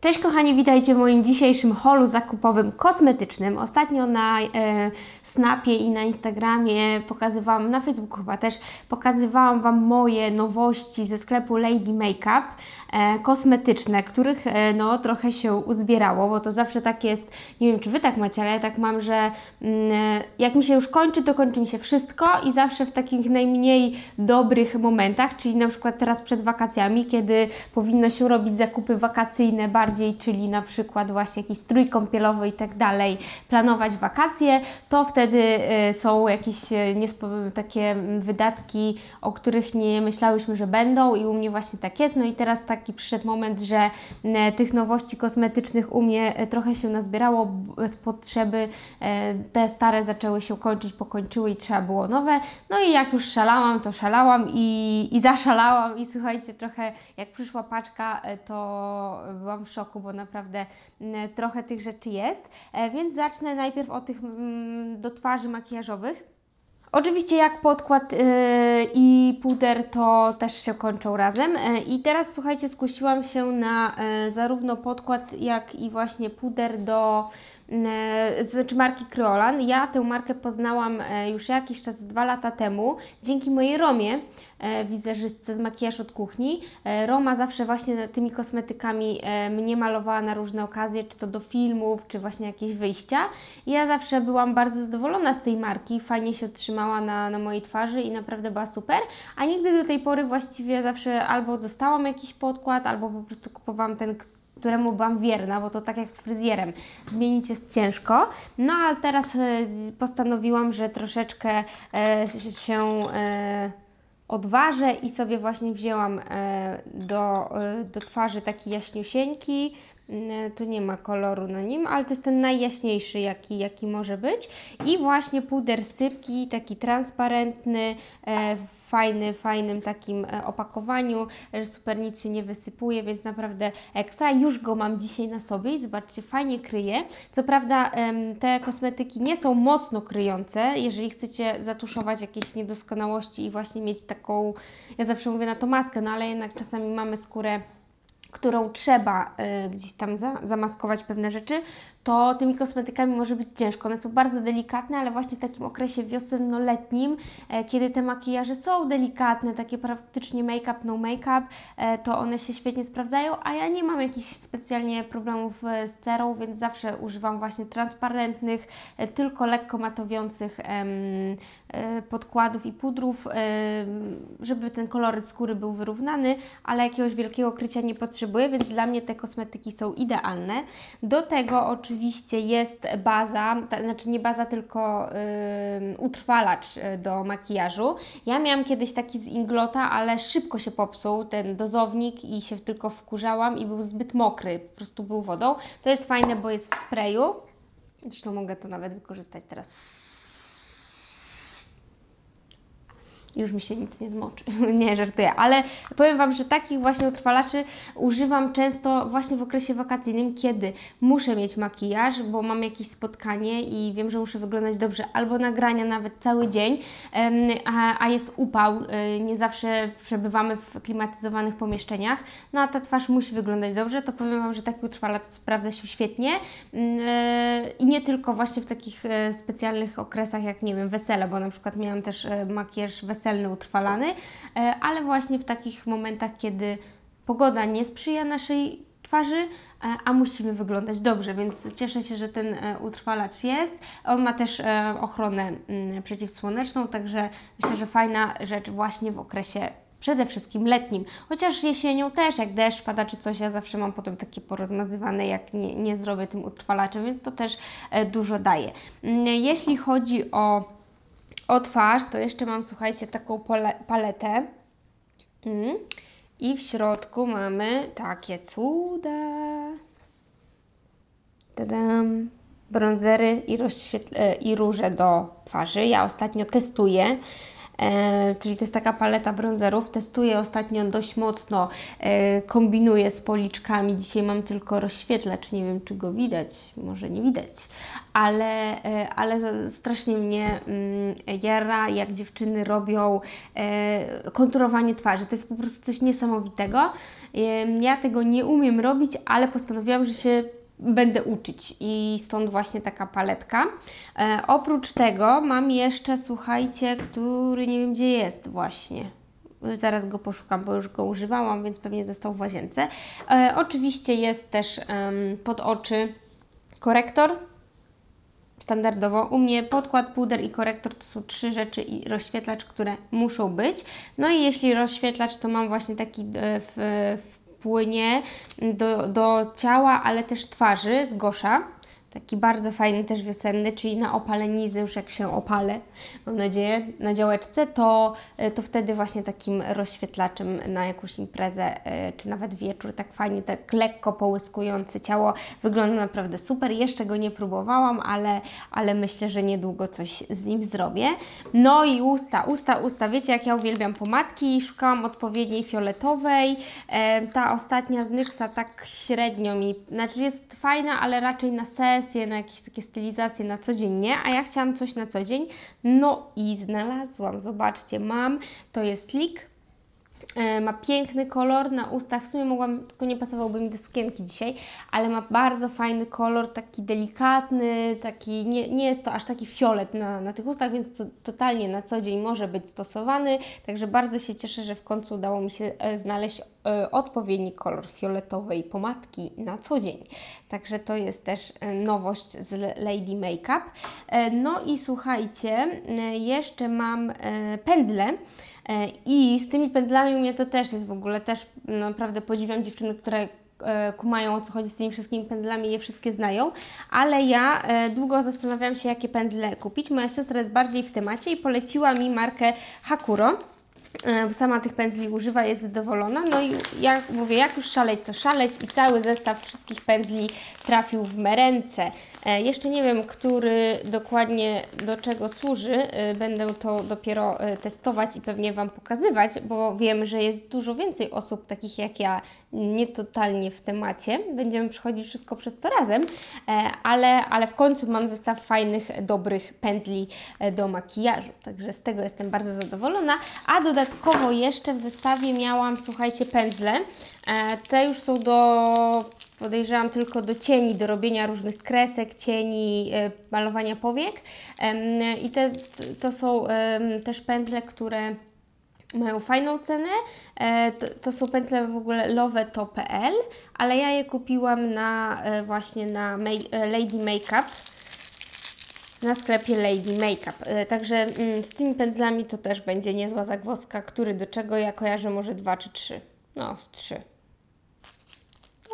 Cześć kochani, witajcie w moim dzisiejszym holu zakupowym kosmetycznym. Ostatnio na e, Snapie i na Instagramie pokazywałam, na Facebooku chyba też, pokazywałam Wam moje nowości ze sklepu Lady Makeup kosmetyczne, których e, no trochę się uzbierało, bo to zawsze tak jest, nie wiem czy Wy tak macie, ale ja tak mam, że mm, jak mi się już kończy, to kończy mi się wszystko i zawsze w takich najmniej dobrych momentach, czyli na przykład teraz przed wakacjami, kiedy powinno się robić zakupy wakacyjne bardziej, czyli na przykład właśnie jakiś strój kąpielowy i tak dalej, planować wakacje, to wtedy są jakieś takie wydatki, o których nie myślałyśmy, że będą i u mnie właśnie tak jest. No i teraz taki przyszedł moment, że y, tych nowości kosmetycznych u mnie trochę się nazbierało z potrzeby. Te stare zaczęły się kończyć, pokończyły i trzeba było nowe. No i jak już szalałam, to szalałam i, i zaszalałam i słuchajcie, trochę jak przyszła paczka, to byłam w szoku, bo naprawdę trochę tych rzeczy jest. E, więc zacznę najpierw o tych do twarzy makijażowych. Oczywiście jak podkład yy, i puder to też się kończą razem. Yy, I teraz słuchajcie, skusiłam się na yy, zarówno podkład jak i właśnie puder do znaczy marki Creolan. Ja tę markę poznałam już jakiś czas, dwa lata temu, dzięki mojej Romie, wizerzystce z makijaż od kuchni. Roma zawsze właśnie tymi kosmetykami mnie malowała na różne okazje, czy to do filmów, czy właśnie jakieś wyjścia. Ja zawsze byłam bardzo zadowolona z tej marki, fajnie się otrzymała na, na mojej twarzy i naprawdę była super. A nigdy do tej pory właściwie zawsze albo dostałam jakiś podkład, albo po prostu kupowałam ten, któremu byłam wierna, bo to tak jak z fryzjerem, zmienić jest ciężko. No ale teraz e, postanowiłam, że troszeczkę e, się e, odważę i sobie właśnie wzięłam do, do twarzy taki jaśniusieńki, tu nie ma koloru na nim, ale to jest ten najjaśniejszy, jaki, jaki może być. I właśnie puder sypki, taki transparentny, fajny, fajnym takim e, opakowaniu, że super nic się nie wysypuje, więc naprawdę ekstra. Już go mam dzisiaj na sobie i zobaczcie, fajnie kryje. Co prawda te kosmetyki nie są mocno kryjące, jeżeli chcecie zatuszować jakieś niedoskonałości i właśnie mieć taką, ja zawsze mówię na to maskę, no ale jednak czasami mamy skórę którą trzeba y, gdzieś tam za, zamaskować pewne rzeczy, to tymi kosmetykami może być ciężko. One są bardzo delikatne, ale właśnie w takim okresie wiosenno-letnim, e, kiedy te makijaże są delikatne, takie praktycznie make-up, no make-up, e, to one się świetnie sprawdzają, a ja nie mam jakichś specjalnie problemów e, z cerą, więc zawsze używam właśnie transparentnych, tylko lekko matowiących podkładów i pudrów, żeby ten koloryt skóry był wyrównany, ale jakiegoś wielkiego krycia nie potrzebuję, więc dla mnie te kosmetyki są idealne. Do tego oczywiście oczywiście jest baza, ta, znaczy nie baza, tylko utrwalacz y, do makijażu. Ja miałam kiedyś taki z Inglota, ale szybko się popsuł ten dozownik i się tylko wkurzałam i był zbyt mokry, po prostu był wodą. To jest fajne, bo jest w sprayu. Zresztą mogę to nawet wykorzystać teraz już mi się nic nie zmoczy. nie, żartuję, ale powiem Wam, że takich właśnie utrwalaczy używam często właśnie w okresie wakacyjnym, kiedy muszę mieć makijaż, bo mam jakieś spotkanie i wiem, że muszę wyglądać dobrze, albo nagrania nawet cały dzień, a, jest upał, y, nie zawsze przebywamy w klimatyzowanych pomieszczeniach, no a ta twarz musi wyglądać dobrze, to powiem Wam, że taki utrwalacz sprawdza się świetnie. Mm, y, i nie tylko właśnie w takich y, specjalnych okresach, jak nie wiem, wesele, bo na przykład miałam też makijaż weselny weselny, utrwalany, e, ale właśnie w takich momentach, kiedy pogoda nie sprzyja naszej twarzy, e, a musimy wyglądać dobrze, więc cieszę się, że ten e, utrwalacz jest. On ma też ochronę mm, przeciwsłoneczną, także myślę, że fajna rzecz właśnie w okresie przede wszystkim letnim. Chociaż jesienią też, jak deszcz pada czy coś, ja zawsze mam potem takie porozmazywane, jak nie, nie zrobię tym utrwalaczem, więc to też dużo daje. Mm, jeśli chodzi o o twarz, to jeszcze mam, słuchajcie, taką paletę. Mm. I w środku mamy takie cuda. Tadam. Bronzery i, e, i róże do twarzy. Ja ostatnio testuję czyli to jest taka paleta bronzerów. Testuję ostatnio dość mocno, e, kombinuję z policzkami. Dzisiaj mam tylko rozświetlacz, nie wiem czy go widać, może nie widać, ale, e, ale strasznie mnie mm, jara, jak dziewczyny robią e, konturowanie twarzy. To jest po prostu coś niesamowitego. Ja tego nie umiem robić, ale postanowiłam, że się będę uczyć i stąd właśnie taka paletka. E, oprócz tego mam jeszcze, słuchajcie, który nie wiem gdzie jest właśnie. Zaraz go poszukam, bo już go używałam, więc pewnie został w łazience. E, oczywiście jest też pod oczy korektor. Standardowo u mnie podkład, puder i korektor to są trzy rzeczy i rozświetlacz, które muszą być. No i jeśli rozświetlacz, to mam właśnie taki e, w, w płynie do, do ciała, ale też twarzy z Gosza. Taki bardzo fajny, też wiosenny, czyli na opaleniznę, już jak się opalę, mam nadzieję, na działeczce, to, e, to wtedy właśnie takim rozświetlaczem na jakąś imprezę, e, czy nawet wieczór, tak fajnie, tak lekko połyskujące ciało, wygląda naprawdę super. Jeszcze go nie próbowałam, ale, ale myślę, że niedługo coś z nim zrobię. No i usta, usta, usta. Wiecie, jak ja uwielbiam pomadki, szukałam odpowiedniej fioletowej. E, ta ostatnia z Nyxa tak średnio mi, znaczy jest fajna, ale raczej na ser na jakieś takie stylizacje na co dzień nie, a ja chciałam coś na co dzień. No i znalazłam, zobaczcie, mam, to jest slick, ma piękny kolor na ustach. W sumie mogłam, tylko nie pasowałby mi do sukienki dzisiaj, ale ma bardzo fajny kolor, taki delikatny, taki, nie, nie jest to aż taki fiolet na, na tych ustach, więc to, totalnie na co dzień może być stosowany. Także bardzo się cieszę, że w końcu udało mi się e, znaleźć E, odpowiedni kolor fioletowej pomadki na co dzień. Także to jest też e, nowość z Lady Makeup. E, no i słuchajcie, jeszcze mam pędzle. I z tymi pędzlami u mnie to też jest w ogóle, też naprawdę podziwiam dziewczyny, które kumają o co chodzi z tymi wszystkimi pędzlami, je wszystkie znają, ale ja długo zastanawiałam się, jakie pędzle kupić. Moja siostra jest bardziej w temacie i poleciła mi markę Hakuro. E, sama tych pędzli używa, jest zadowolona. No i jak mówię, jak już szaleć, to szaleć i cały zestaw wszystkich pędzli trafił w me ręce. E, jeszcze nie wiem, który dokładnie do czego służy. E, będę to dopiero testować i pewnie Wam pokazywać, bo wiem, że jest dużo więcej osób takich jak ja, nie totalnie w temacie. Będziemy przechodzić wszystko przez to razem, ale, ale w końcu mam zestaw fajnych, dobrych pędzli do makijażu. Także z tego jestem bardzo zadowolona. A dodatkowo jeszcze w zestawie miałam, słuchajcie, pędzle. E, te już są do, podejrzewam, tylko do cieni, do robienia różnych kresek, cieni, e, malowania powiek. I te, to są też pędzle, które mają fajną cenę. E, to, to, są pędzle w ogóle loveto.pl, ale ja je kupiłam na właśnie na Lady Makeup na sklepie Lady Makeup. E, także mm, z tymi pędzlami to też będzie niezła zagwozdka, który do czego ja kojarzę może dwa czy trzy. No, z trzy.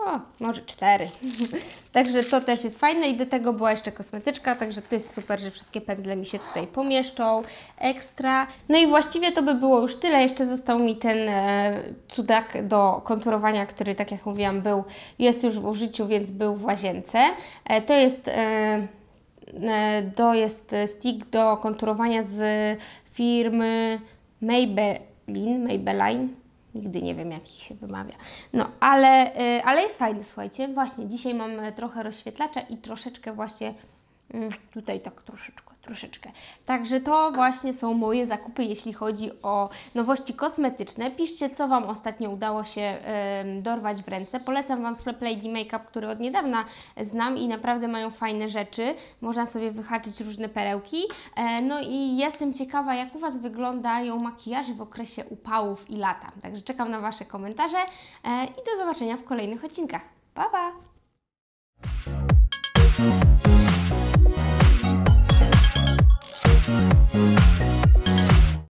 O, może cztery. także to też jest fajne i do tego była jeszcze kosmetyczka, także to jest super, że wszystkie pędzle mi się tutaj pomieszczą. Ekstra. No i właściwie to by było już tyle. Jeszcze został mi ten e, cudak do konturowania, który tak jak mówiłam był, jest już w użyciu, więc był w łazience. E, to jest... E, to jest stick do konturowania z firmy Maybelline, Maybelline. Nigdy nie wiem, jak ich się wymawia. No, ale, y, ale jest fajny, słuchajcie. Właśnie, dzisiaj mam trochę rozświetlacza i troszeczkę właśnie tutaj tak troszeczkę troszeczkę. Także to właśnie są moje zakupy, jeśli chodzi o nowości kosmetyczne. Piszcie, co Wam ostatnio udało się y, dorwać w ręce. Polecam Wam sklep Lady Makeup, który od niedawna znam i naprawdę mają fajne rzeczy. Można sobie wyhaczyć różne perełki. E, no i jestem ciekawa, jak u Was wyglądają makijaże w okresie upałów i lata. Także czekam na Wasze komentarze e, i do zobaczenia w kolejnych odcinkach. Pa, pa!